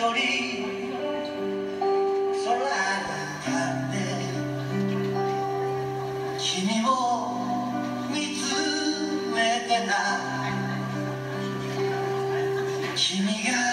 空に立って君を見つめてた君が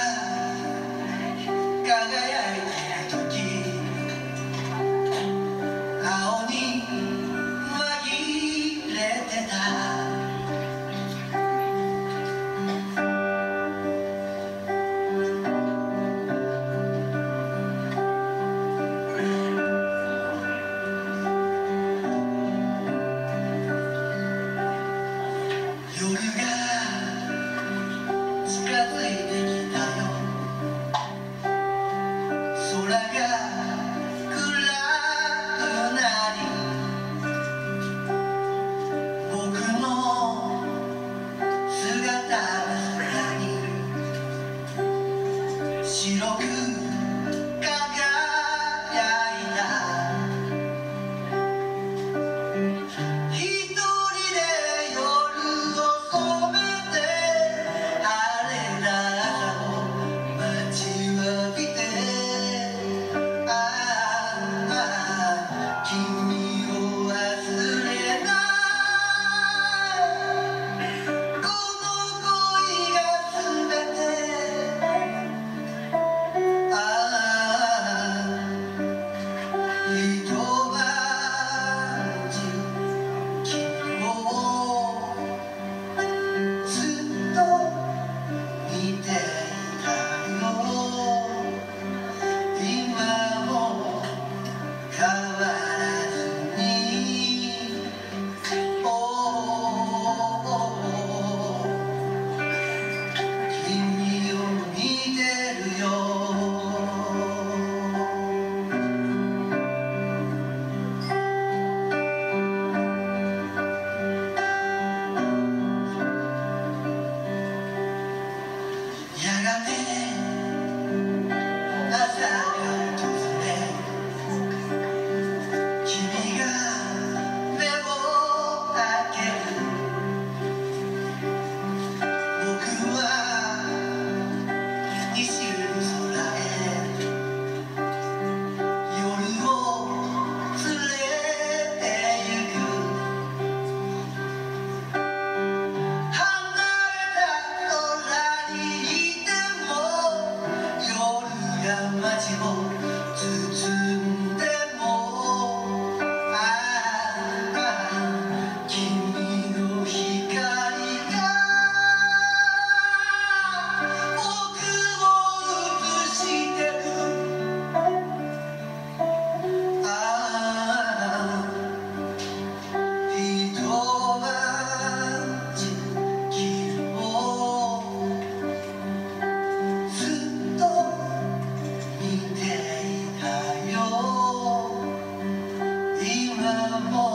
impossible. love.